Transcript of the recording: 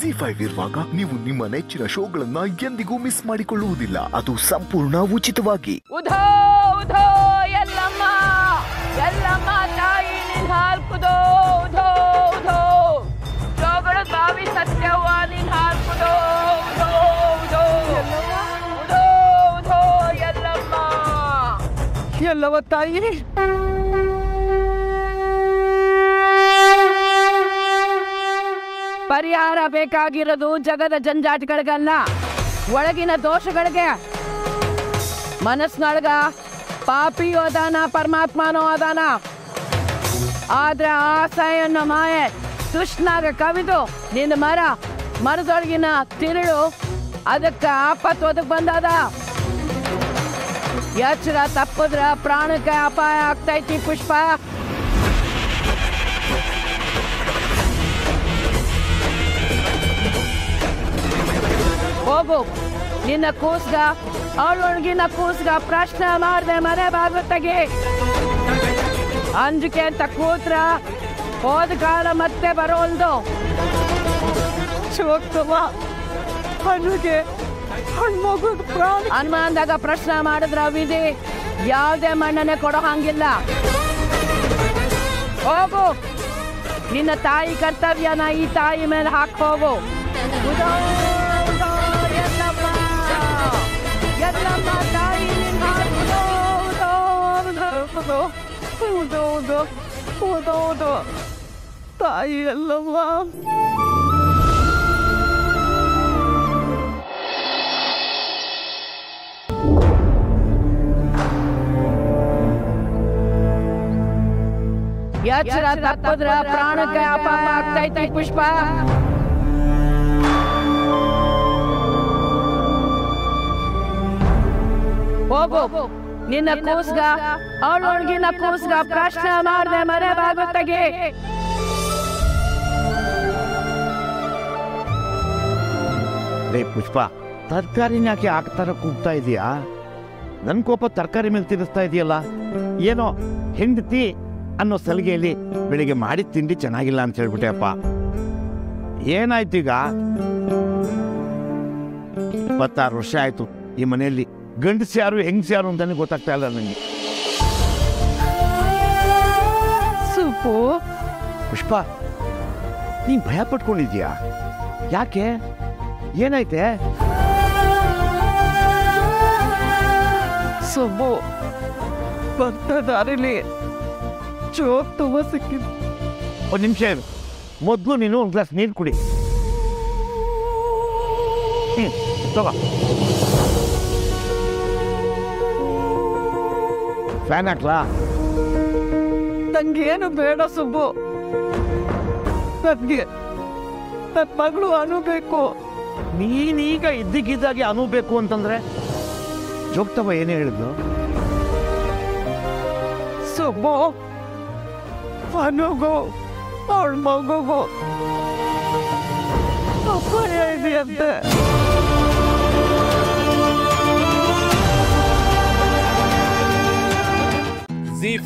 G five ಇರುವಾಗ ನೀವು ನಿಮ್ಮ ನೆಚ್ಚಿನ ಶೋಗಳನ್ನ ಎಂದಿಗೂ ಮಿಸ್ ಮಾಡಿಕೊಳ್ಳುವುದಿಲ್ಲ. ಅದು ಸಂಪೂರ್ಣ ಉಚಿತವಾಗಿ. ಉಧೋ ಉಧೋ ಎಲ್ಲಮ್ಮ ಎಲ್ಲಮ್ಮ ತಾಯಿ ನಿನ್ ಹಾಲ್ ಕುದೋ ಉಧೋ ಉಧೋ. ಜೋಗಳು ಬಾವಿ ಸತ್ಯವ್ವ ನಿನ್ ಹಾಲ್ ಉಧೋ ಉಧೋ. ಉಧೋ ಉಧೋ ಎಲ್ಲಮ್ಮ. ಎಲ್ಲವ ತಾಯಿ. ಪರಿಹಾರ ಬೇಕಾಗಿರೋದು ಜಗದ ಜಂಜಾಟಗಳಿಗಲ್ಲ ಒಳಗಿನ ದೋಷಗಳಿಗೆ. ಮನಸ್ಸಿನೊಳಗ ಪಾಪಿಯೋ ಅದಾನ, ಪರಮಾತ್ಮನೋ ಅದಾನ. ಆದ್ರೆ ಆಸೆಯನ್ನು ಮಾಯೆ ಸುಷ್ಣಾಗ ಕವಿದು ನಿನ್ನ ಮರ ಮರದೊಳಗಿನ ತಿರುಳು ಅದಕ್ಕೆ ಆಪತ್ತು ಒದಗ್ ಬಂದದ. ಎಚ್ಚರ ತಪ್ಪದ್ರ ಪ್ರಾಣಕ್ಕೆ ಅಪಾಯ ಆಗ್ತೈತಿ ಪುಷ್ಪ. ಹೋಗು ನಿನ್ನ ಕೂಸ್ಗ ಅವಳೊಳಗಿನ ಕೂಸ್ಗ ಪ್ರಶ್ನೆ ಮಾಡ್ದೆ ಮನೆ ಬಾಗುತ್ತಗೆ ಅಂಜಿಕೆ ಅಂತ ಕೂತ್ರ ಹೋದ ಕಾಲ ಮತ್ತೆ ಬರೋಲ್ದು. ಚೋಕ್ತವ ಹಣ್ಣುಗೆ ಹಣ್ಮಗು ಅನುಮಾನದಾಗ ಪ್ರಶ್ನೆ ಮಾಡಿದ್ರ ವಿಧಿ ಯಾವುದೇ ಮಣ್ಣನೆ ಕೊಡೋ ಹಂಗಿಲ್ಲ. ಹೋಗು. ನಿನ್ನ ತಾಯಿ ಕರ್ತವ್ಯನ ಈ ತಾಯಿ ಮೇಲೆ ಹಾಕ್ ಹೋಗು. ಎಲ್ಲಮ್ಮ ತಾಯಿ ನಿನ್ನ ಹಾಕ್ ಉದೋ, ಉದೋ, ಉದೋ, ಉದೋ, ಉದೋ, ಉದೋ, ಉದೋ, ಉದೋ. ತಾಯಿ ಎಲ್ಲಮ್ಮ ಎಚ್ಚರ ತಪ್ಪದ್ರ ಪ್ರಾಣಕ್ಕೆ ಅಪಾಯ ಆಗ್ತೈತಿ ಹೋಗು. ನಿನ್ನ ಕೂಸ್ಗ ಅವಳೊಳಗಿನ ಕೂಸ್ಗ ಪ್ರಶ್ನೆ ಮಾಡ್ದೆ ಮರೆ ಬಾಗುತ್ತಗೆ. ಲೇ ಪುಷ್ಪ, ತರಕಾರಿನ ಯಾಕೆ ಹಾಕ್ತಾರ ಕೂಗ್ತಾ ಇದೀಯಾ? ನನ್ ಕೋಪ ತರಕಾರಿ ಮೇಲೆ ತಿನ್ನಿಸ್ತಾ ಇದೆಯಲ್ಲ? ಏನೋ ಹೆಂಡತಿ ಅನ್ನೋ ಸಲಿಗೆಯಲ್ಲಿ ಬೆಳಿಗ್ಗೆ ಮಾಡಿದ ತಿಂಡಿ ಚೆನ್ನಾಗಿಲ್ಲ ಅಂತ ಹೇಳ್ಬಿಟ್ಟೆ ಅಪ್ಪ. ಏನಾಯ್ತೀಗ? ಇಪ್ಪತ್ತಾರು ವರ್ಷ ಆಯ್ತು ಈ ಮನೆಯಲ್ಲಿ. ಗಂಡಸ ಯಾರು ಹೆಂಗಸು ಯಾರು ಅಂತಾನೆ ಗೊತ್ತಾಗ್ತಾ ಇಲ್ಲ ನನಗೆ ಸೂಪು. ಪುಷ್ಪ ನೀನು ಭಯ ಪಟ್ಕೊಂಡಿದ್ಯಾ? ಯಾಕೆ? ಏನಾಯ್ತೆ? ಸುಬ್ಬು ಬರ್ತಾ ದಾರಿಲಿ. ಚೋಕ್ ತುಂಬ ಸಿಕ್ಕಿದ್ದು ಒಂದು ನಿಮಿಷ ಇರು. ಮೊದಲು ನೀನು ಒಂದು ಗ್ಲಾಸ್ ನೀರು ಕುಡಿ. ಹ್ಞೂ ತಗೋ. ಫ್ಯಾನ್ ಹಾಕ್ಲಾ ನಂಗೇನು ಬೇಡ ಸುಬ್ಬು. ನನ್ಗೆ ನನ್ನ ಮಗಳು ಅನುಬೇಕು ನೀನೀಗ ಇದ್ದಕ್ಕಿದ್ದಾಗೆ ಅನುಬೇಕು ಅಂತಂದ್ರೆ? ಜೋಗ್ತವ ಏನೇ ಹೇಳಿದ್ಲು? ಸುಬ್ಬು ಅನುಗು ಅವಳ ಮಗುಗು. ಅಪ್ಪ ಹೇಳಿದೆ ಜಿ